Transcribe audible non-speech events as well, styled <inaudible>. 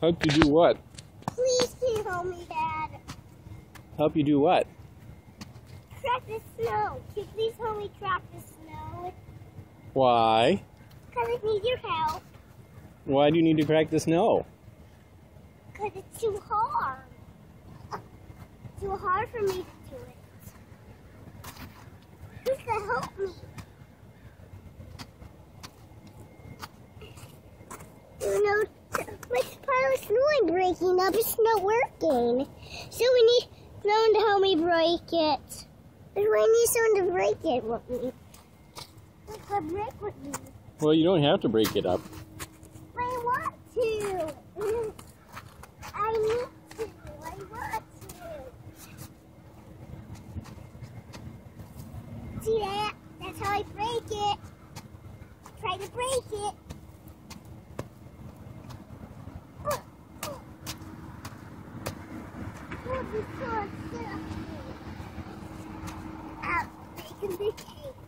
Help you do what? Please can you help me, Dad? Help you do what? Track the snow. Can you please help me track the snow? Why? Because I need your help. Why do you need to crack the snow? Because it's too hard. Too hard for me to do it. Who's gonna help me? You know, snow I'm breaking up. It's not working. So we need someone to help me break it. I need someone to break it with me. Break with me. Well, you don't have to break it up. I want to. <laughs> I need to. I want to. See that? That's how I break it. Try to break it. This is so silly. Ow, making the cake.